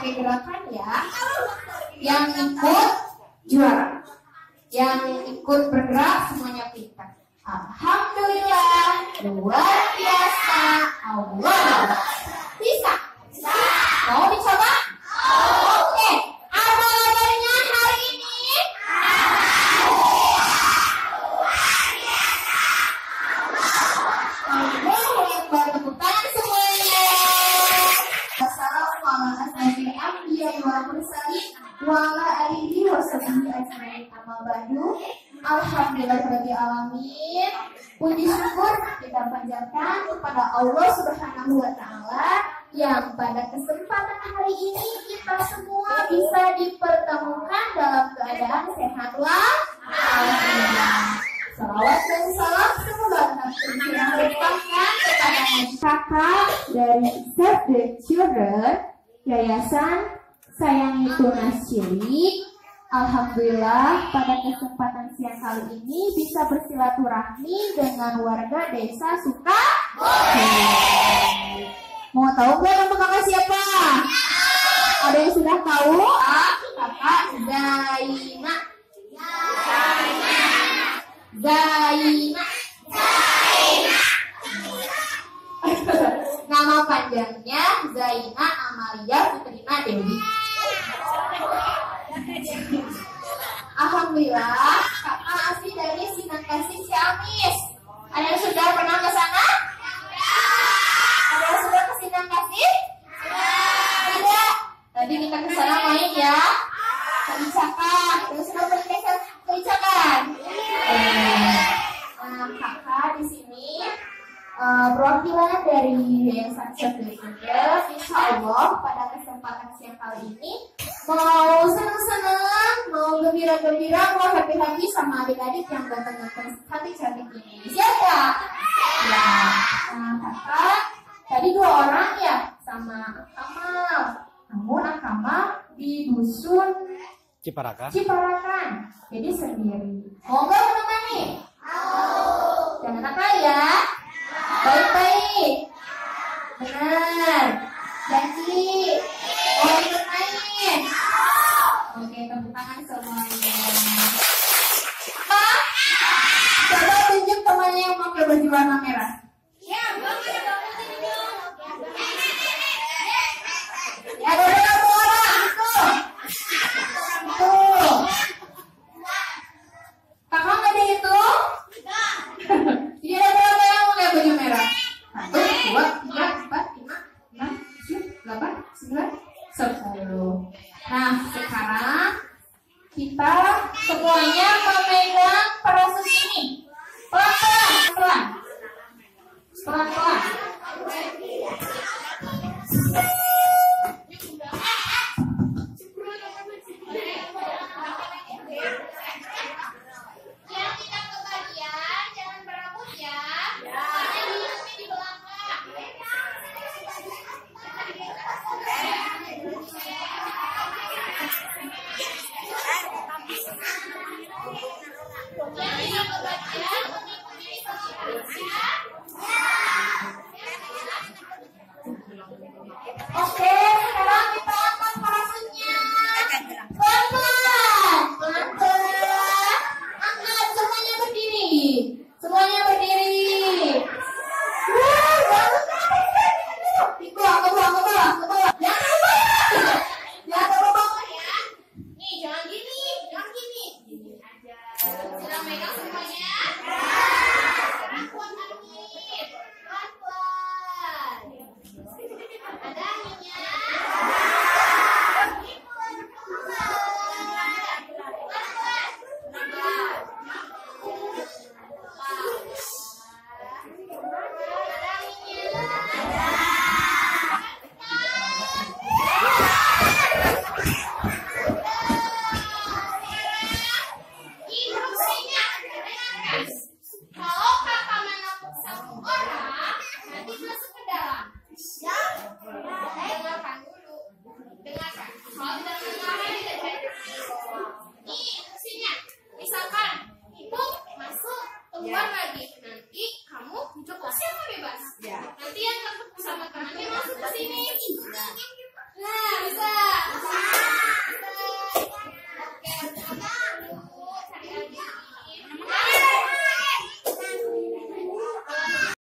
berbagai gerakan ya. Yang ikut juara. Yang ikut bergerak semuanya pintar. Alhamdulillah, luar biasa. Allah. Warahmatullahi wabarakatuh. Wa ala alihi wa sahbihi ajmain. Amma ba'du. Alamin. Puji syukur kita panjatkan kepada Allah Subhanahu wa taala yang pada kesempatan hari ini kita semua bisa dipertemukan dalam keadaan sehat walafiat. Salawat dan salam semoga tetap limpahkan kepada kakak dari Save the Children, Yayasan Sayangi Tunas Cilik. Alhamdulillah pada kesempatan siang kali ini bisa bersilaturahmi dengan warga desa Suka. Mau tahu nggak nama kakak siapa? Ada yang sudah tahu? Ah, kakak Zaina. Zaina. Nama Alhamdulillah, kakak asli dari Sinan Kasih Ciamis. Ada yang sudah pernah ke sana? Ada yang sudah ke Sinan Kasih? Tidak. Tadi kita ke sana main ya. Keicakan. Ada sudah ke Keicakan? Nah, kakak di sini uh, perwakilan dari Yayasan Safety Insya Allah pada kesempatan siang kali ini mau senang-senang, happy-happy sama adik-adik yang ganteng-ganteng hati cantik ini. Siapa? Ya, nah kakak tadi dua orang ya sama Kamal. Namun Kamal di dusun Ciparaka. Ciparakan. Jadi sendiri. Mau nggak menemani? Mau. Jangan nakal ya. Baik-baik. Warna merah. Ya, ada berapa orang? Tuh. Tuh. Kakak nggak ada itu? Iya ada berapa yang pakai baju merah? Satu, dua, tiga, empat, lima, enam, tujuh, delapan, sembilan, sepuluh. Nah sekarang kita semuanya Bye.